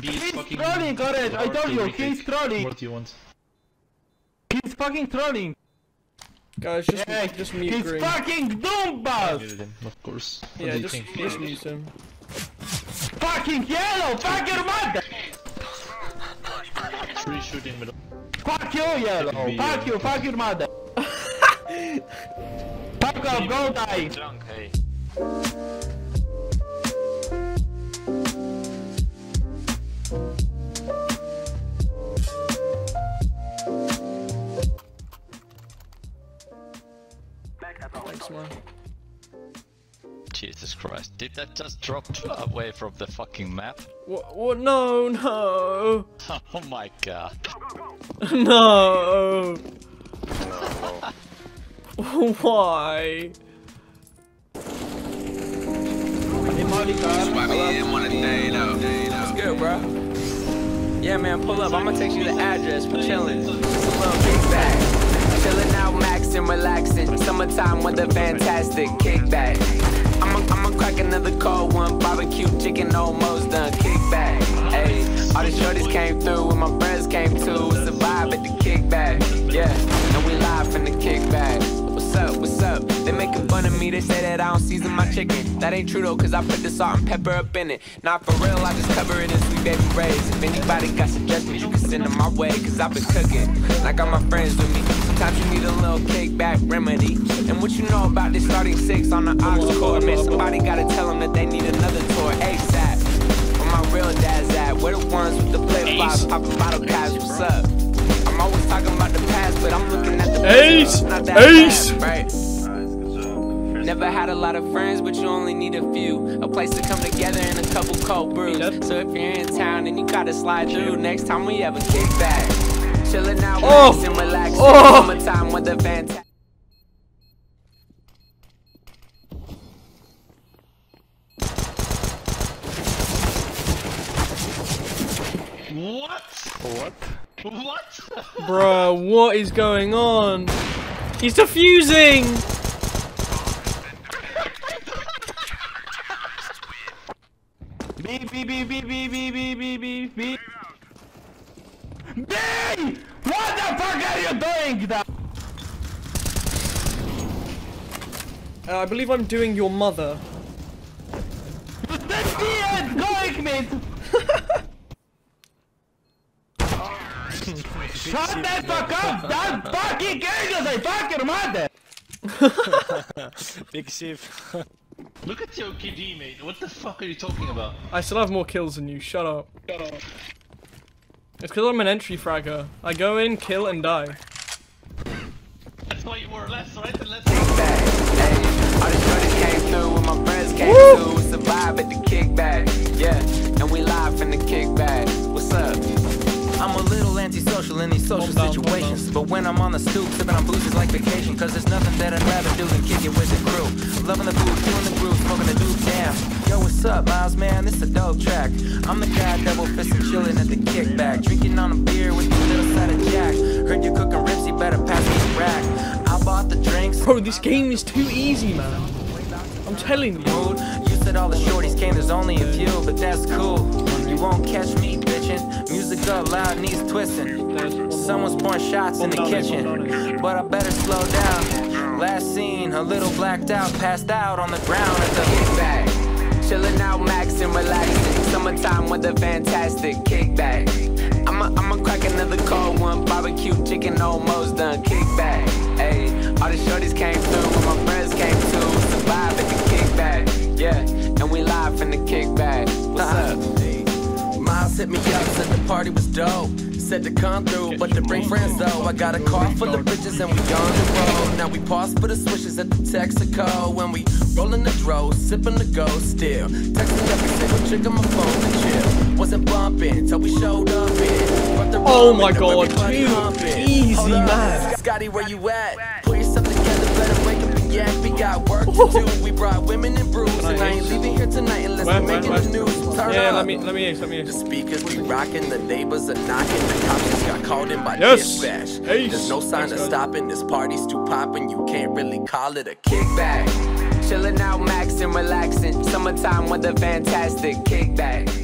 B He's fucking trolling, Orange. I told you, he's trolling. What do you want? He's fucking trolling. Guys, just Yeah, just mute he's green. fucking I Doombas. him, of course. What Yeah, you just think? just mute him. Fucking yellow. Fuck your mother. Three shooting middle. Fuck you, yellow. Be, Fuck uh, you. Fuck your mother. Fuck off. Go die. Drunk, hey. Thanks, man. Jesus Christ, did that just drop away from the fucking map? What? What? No, no, Oh my god. no. Why? What's good, bro? Yeah, man, pull up. I'm gonna text you the address. We're chilling. Just a little kickback. Weather, fantastic. Kickback. I'ma, I'ma crack another cold one. Barbecue chicken almost done. Kickback. Hey, all the shorties came through and my friends came too. Me. They say that I don't season my chicken. That ain't true though, cause I put the salt and pepper up in it. Not for real, I just cover it in Sweet Baby Ray's. If anybody got suggestions, you can send them my way, cause I've been cooking. And I got my friends with me. Sometimes you need a little kickback remedy. And what you know about this starting six on the aux cord, man? Somebody gotta tell them that they need another tour ASAP. Where my real dad's at? Where the ones with the play five, popping bottle caps? What's up? I'm always talking about the past, but I'm looking at the Ace! future. Not that Ace! bad, right? Never had a lot of friends, but you only need a few. A place to come together and a couple cold brews. So if you're in town and you gotta slide through, next time we have a kickback. Chilling out, Oh! relaxing, relaxing. Oh! Summertime with the fantastic. What? What? What? Bruh, what is going on? He's defusing! B B B B B B B B B B. B! What the fuck are you doing? That? Uh, I believe I'm doing your mother. That's the end. Going mid. Shut that fuck up! That fucking English! I fuck your mother! Big Sif. Look at your KD, mate. What the fuck are you talking about? I still have more kills than you, shut up. Shut up. It's because I'm an entry fragger. I go in, kill, and die. That's why you were less, right? And less. kickback. Hey, all the shorties came through and my friends came Woo! through. It's a at the kickback. Yeah, and we live from the kickback. What's up? I'm a little antisocial in these social Calm down, calm situations. But when I'm on the stoop, sipping on booze is like vacation. Cause there's nothing that I'd rather do than kick it with the crew. Loving the food, doing the groove, smoking the dope damn. Yo, what's up, Miles, man? This a dope track. I'm the guy double fisting, chilling at the kickback. Drinking on a beer with a little side of Jack. Heard you cooking ribs, you better pass me the rack. I bought the drinks. Bro, this game is too easy, man. I'm telling you. You said all the shorties came, there's only a few, but that's cool. You won't catch me bitchin'. Up loud, knees twisting. Someone's pouring shots in the kitchen, but I better slow down. Last scene, a little blacked out, passed out on the ground at the kickback. Chilling out, maxing, relaxing. Summertime weather, fantastic. Kickback. I'ma, I'ma crack another cold one. Barbecue chicken almost done. Kickback. Hey, all the shorties came through, and my friends came too. Survive at the kickback. Yeah, and we live from the kickback. Miles hit me up, said the party was dope. Said to come through, but to bring friends though. I got a car full of bitches and we on the road. Now we pause for the swishes at the Texaco. When we rollin' the dro, sippin' the go still. Texting every single chick on my phone to chill. Wasn't bumping till we showed up in. Oh my God, dude, easy, man. Scotty, where you at? Pull yourself together, better wake up and yak. We got work to do. We brought women and brews, and I ain't Yeah, up. let me, let me, let me. The speakers be rocking, the neighbors are knocking, the cops just got called in by Yes. dispatch. Ace. There's no sign Thanks, of guys. stopping, this party's too poppin', you can't really call it a kickback. Chillin' out, maxing, relaxing, summertime weather, fantastic. Kickback.